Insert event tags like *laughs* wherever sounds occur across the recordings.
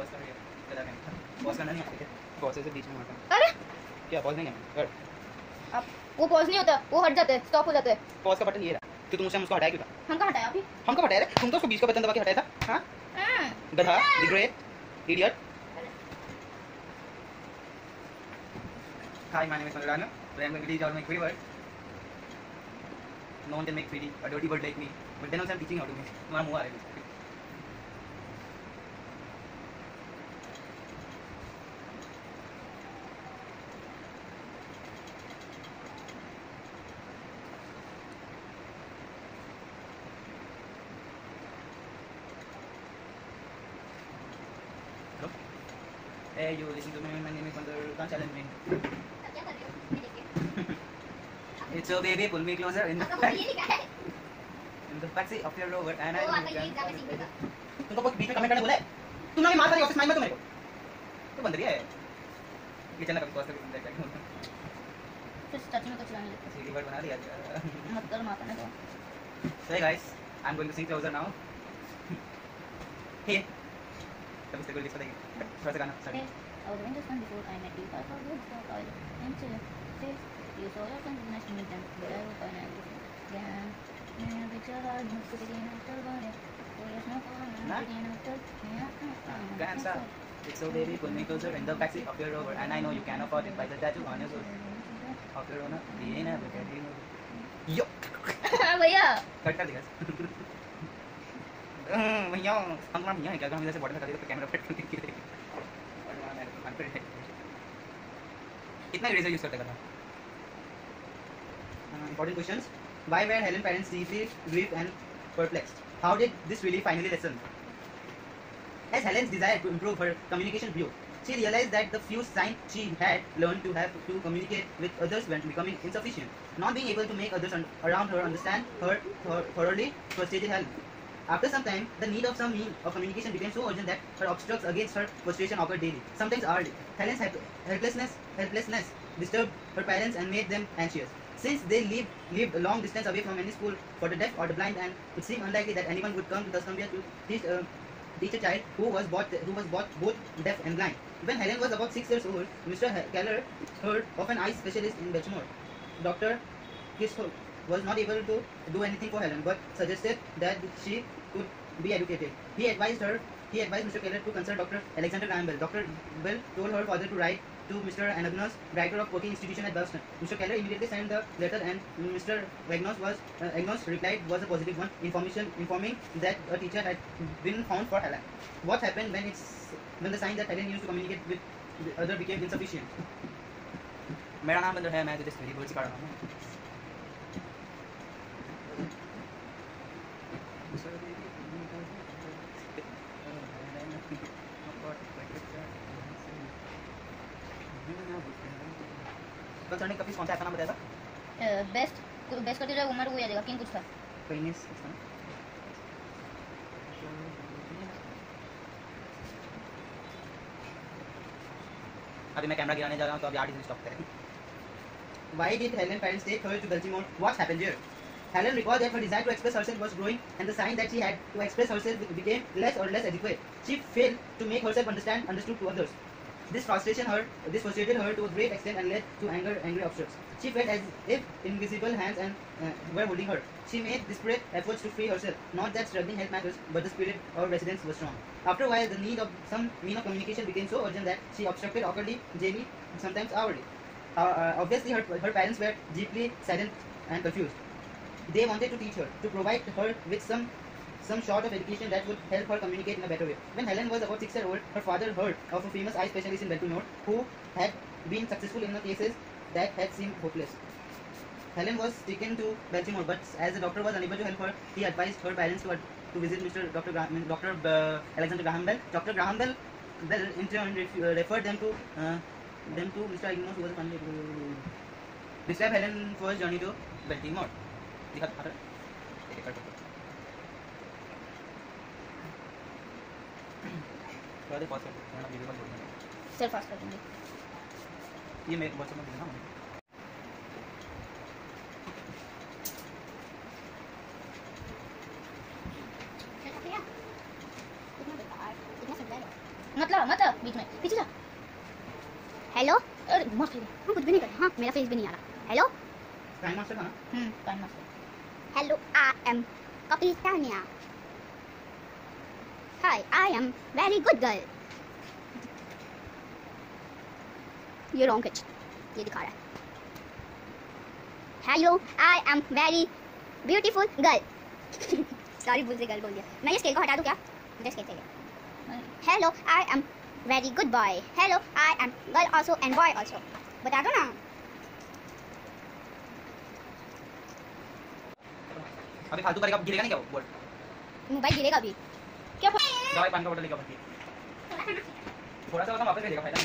है गधा कहीं पॉज करना नहीं आता क्या पॉज से बीच में मारता अरे! क्या पॉज नहीं है? कर अब वो पॉज नहीं होता वो हट जाते हैं स्टॉप हो जाते हैं। पॉज का बटन ये रहा तो तुम उससे उसको हटाया क्यों हम कहाँ हटाया अभी? हम कब हटाया रे? तुम तो उसको बीच का बटन दबा के हटाया था हाँ? हाँ। गधा great idiot Hi, my name is Mangalana. Today I'm going to teach how to make free word. No one can make pretty, a dirty word like me. But then also I'm teaching how to make. *laughs* तुम्हारा मुँह आ रहा है। Hey, you listen to me. My name is. Don't challenge me. हो It's a baby. Pull me closer in the back. है In the backseat of your rover, and I आपका you तुमको कोई बीच में कमेंट करने बोला है तुमने भी मार रही ऑफ़िस माइंड में तो मेरे को तो बंद रही है ये चलना कभी पॉज करके देख लेंगे फिर सच में कुछ लाने लगता सीडी वर्ड बना दिया है मत माता ने तो So hey guys, I'm going to sing closer now. hey. तब इससे कोई लिख बताइए थोड़ा सा गाना Hey, sorry. I was going to spend before I met you. I thought you were college. And chill. Says, you saw your friends nice to meet them. But I hope I know you. Yeah. मैं बेचारा आज मुझको तेरी नकल बारे कोई ऐसा कौन ना? तेरी नकल Gansa. It's so baby, pull me closer in the backseat of your rover, and I know you can afford it by the tattoo on your soul. Of your owner, the inner, the daddy. Yo. भैया cut कर दिया अं, भैया हम तुम्हारा भैया है क्या अगर हम इधर से बॉटम हटा देते तो कैमरा फिट करके गिरेगा कितना इरेजर यूज करते करना important questions why were helen parents deeply grieved and perplexed how did this really finally lesson as helen's desire to improve her communication grew she realized that the few signs she had learned to have to communicate with others were becoming insufficient not being able to make others un- around her understand her thor- thoroughly frustrated helen after some time, the need of some means of communication became so urgent that her obstructs against her frustration occurred daily, sometimes hourly. Helen's helplessness, helplessness disturbed her parents and made them anxious. Since they lived, lived a long distance away from any school for the deaf or the blind, and it seemed unlikely that anyone would come to the Tuscumbia to teach, uh, teach a child who was both who was both, both deaf and blind. When Helen was about six years old, Mr. Keller heard of an eye specialist in Baltimore. Dr. Kisho was not able to do anything for Helen, but suggested that she could be educated. He advised her. He advised Mr. Keller to consult Dr. Alexander Graham Bell. Dr. Bell told her father to write to Mr. Anagnos, director of Working Institution at Boston. Mr. Keller immediately sent the letter, and Mr. Agnos was uh, Agnos replied was a positive one, information informing that a teacher had been found for Helen. What happened when it's when the sign that Helen used to communicate with the other became insufficient? मेरा नाम बंदर है मैं तुझे मेरी बोल सिखा रहा हूँ कल सर ने कभी कौन सा ऐसा नाम बताया था बेस्ट बेस्ट करते जाए उमर को याद किन कुछ था इसका अभी मैं कैमरा गिराने जा रहा हूँ तो अभी आठ स्टॉप करें Why did Helen parents take her to Baltimore? What happened here? Helen recalled that her desire to express herself was growing, and the sign that she had to express herself became less or less adequate. She failed to make herself understand, understood to others. This frustration her, this frustrated her to a great extent and led to anger, angry obstructs. She felt as if invisible hands and uh, were holding her. She made desperate efforts to free herself. Not that struggling helped matters, but the spirit of residence was strong. After a while, the need of some mean of communication became so urgent that she obstructed awkwardly, daily, sometimes hourly. Uh, uh, obviously, her, her parents were deeply saddened and confused. They wanted to teach her, to provide her with some some sort of education that would help her communicate in a better way. When Helen was about six years old, her father heard of a famous eye specialist in Baltimore who had been successful in the cases that had seemed hopeless. Helen was taken to Baltimore, but as the doctor was unable to help her, he advised her parents to, to visit Mr. Dr. Graham, Dr. Alexander Graham Bell. Dr. Graham Bell, Bell in turn uh, referred them to uh, them to Mr. Ignos, who was a. Describe Helen's first journey to Baltimore. दिखा एक कर कर video sir कर दूँगी ये मतलब मतलब बीच में। पीछे जा। हेलो अरे हम कुछ भी नहीं कर हाँ मेरा फेस भी नहीं आ रहा। हेलो टाइम मास्टर था ना हम्म time master hello I am कपितानिया hi I am very good girl ये रॉन्ग है ये दिखा रहा है hello I am very beautiful girl sorry भूल से गर्ल बोल दिया। मैं ये स्केल को हटा दूँ क्या? मुझे स्केल चाहिए। Hello I am very good boy hello I am girl also and boy also बता दो ना। अभी फालतू करेगा गिरेगा नहीं क्या वो? बोर्ड मोबाइल गिरेगा अभी। क्या दवाई पानी का बोतल लेकर बच्ची थोड़ा सा वापस भेजेगा फ़ायदा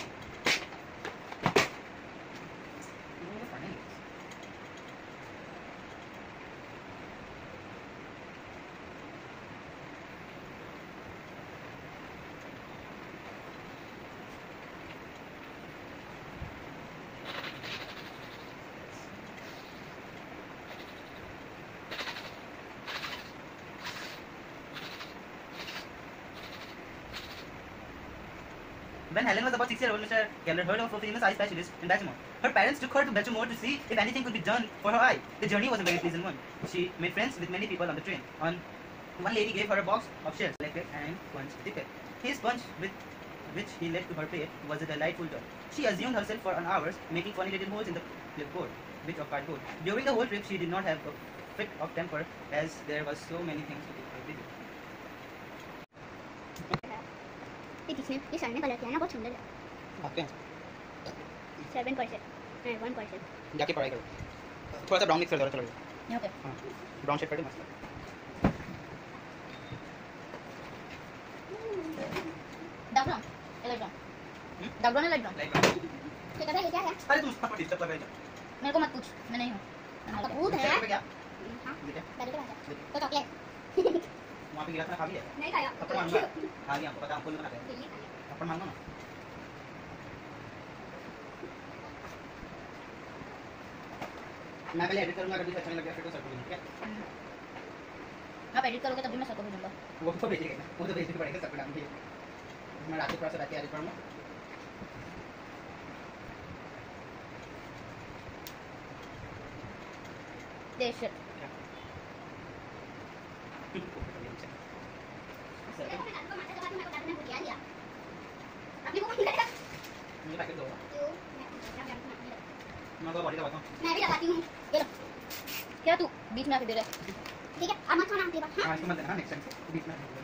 When Helen was about six years old, Mr. Keller heard of a famous eye specialist in Baltimore. Her parents took her to Baltimore to see if anything could be done for her eye. The journey was a very pleasant one. She made friends with many people on the train. On one lady gave her a box of shells selected and sponge tippet. His sponge with which he left to her plate was a delightful toy. She assumed herself for an hours, making funny little holes in the clipboard, bit of cardboard. During the whole trip, she did not have a fit of temper as there was so many things to keep ये किसने ये sir ने colour किया ना बहुत सुंदर है। हैं? सेवन परसेंट नहीं वन परसेंट जाके पढ़ाई करो। थोड़ा सा ब्राउन मिक्स कर दो चलो। यहाँ पे। हाँ ब्राउन शेड कर दो मस्त। Dark brown light brown dark brown light brown like brown ठीक है ये क्या है? अरे तुम उसका पर डिस्टर्ब कर रहे हो। मेरे को मत पूछ मैं नहीं हूँ। कपूत है? क्या? हाँ क्या दादी के पास है। तो चॉकलेट *laughs* वहाँ पे गिरा था खा लिया नहीं खाया थप्पड़ मांगूँगा खा लिया हमको पता हमको बिल्ली खाया थप्पड़ मांगो ना मैं पहले एडिट करूँगा अगर अच्छा नहीं लग गया फिर तो सर को भेजूँगा ठीक है आप एडिट करोगे तभी मैं सबको भेजूँगा वो तो भेजेगा ना वो तो भेजना पड़ेगा सर को डाल के मैं रात को रात एडिट करूँगा देश मुझे पैकेट दो मैं तो बॉडी दबाता हूँ मैं भी लगाती हूँ ये लो क्या तू बीच में आके दे रहा है ठीक है अब मत खाना आपके पास हाँ इसको मत देना नेक्स्ट टाइम बीच में रख दो।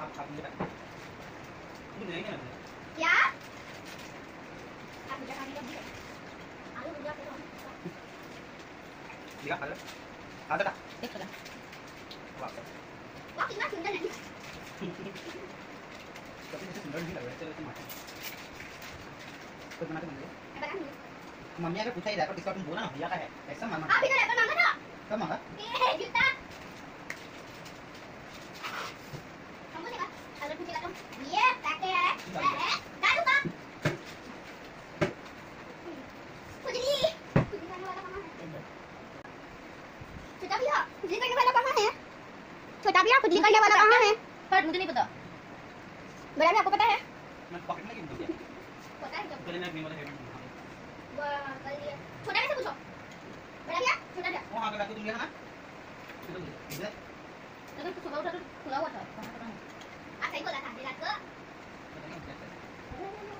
आप आप मुझे पैकेट मुझे नहीं करना क्या आप मुझे खाने का दिया आलू भुजिया के दो दिखा खा लो खा दो देख चला वाह वाह कितना सुंदर है कभी मुझे सुंदर नहीं लग रहा है चलो तुम आते कुछ बनाते बन गए मैं बता दूँगी मम्मी अगर पूछा ही रैपर किसका तुम बोला ना भैया का है। ऐसा माना। आप इधर रैपर मांगा था कब मांगा? ये जूता हमको देखा अगर पूछेगा तो ये पैके है है दारू का खुजली खुजली करने वाला कहाँ है छोटा भैया खुजली करने वाला कहाँ है छोटा भैया खुजली करने वाला कहाँ है पर मुझे नहीं पता बड़ा भी आपको पता है मैं पॉकेट में क्यों दिया पता है जब पहले मैं अपनी वाला हेड में छोटा भैया से पूछो बड़ा भैया छोटा भैया वो हाँ का तुम लिया ना चलो इधर लेकिन सुबह उठा तो खुला हुआ था कहाँ पता नहीं आप सही बोला था रात को पता नहीं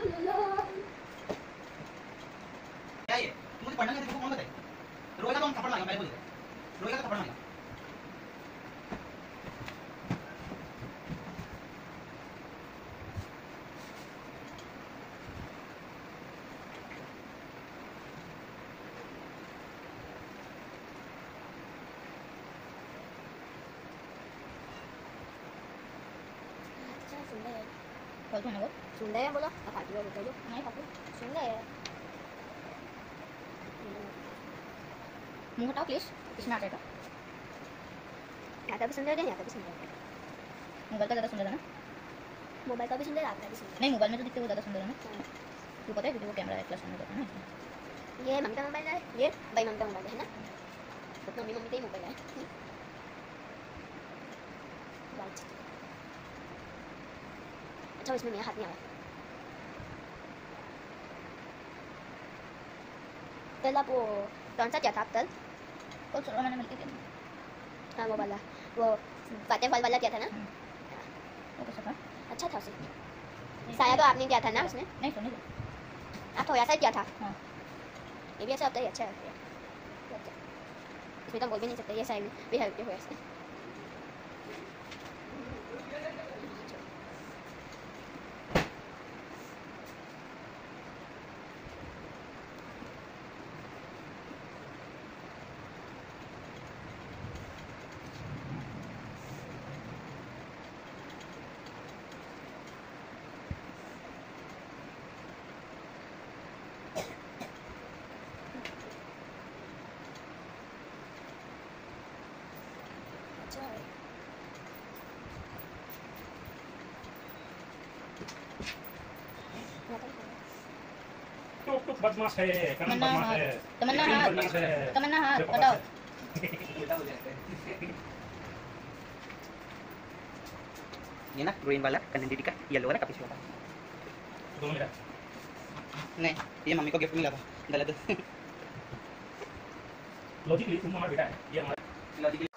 क्या है। है वो सुंदर है बोलो अब फालतू है बोलो नहीं फालतू सुंदर है मुँह हटाओ प्लीज़ इसमें आ जाएगा यहाँ का भी सुंदर है यहाँ का भी सुंदर है मोबाइल का ज़्यादा सुंदर है ना मोबाइल का भी सुंदर है आपका भी सुंदर नहीं मोबाइल में तो दिखते वो ज़्यादा सुंदर है ना है तू पता है क्योंकि वो कैमरा है प्लस होता है ना ये मम्मी का मोबाइल है ये भाई मम्मी का मोबाइल है ना तो मम्मी मम्मी का ही मोबाइल है अच्छा इसमें मेरा हाथ नहीं आया कल आप वो कौन सा किया था आप कल कल चलो मैंने मिलके किया हाँ वो वाला वो बातें फल वाला किया था ना वो कैसा था अच्छा था उसे साया तो आपने किया था ना उसमें नहीं सुनिए आप थोड़ा सा किया था हाँ ये भी ऐसा होता है अच्छा है इसमें तो बोल भी नहीं सकते ये साइड भी हेल्प हुआ ऐसे अच्छा है टुक टुक बदमाश है करण बदमाश है तमन्ना हाथ तमन्ना हाथ बताओ। *laughs* ये ना ग्रीन वाला कनेडिटी का येलो वाला कपिश वाला दोनों मेरा नहीं ये मम्मी को गिफ्ट मिला था गलत। *laughs* लॉजिकली तुम हमारा बेटा है ये हमारा लॉजिकली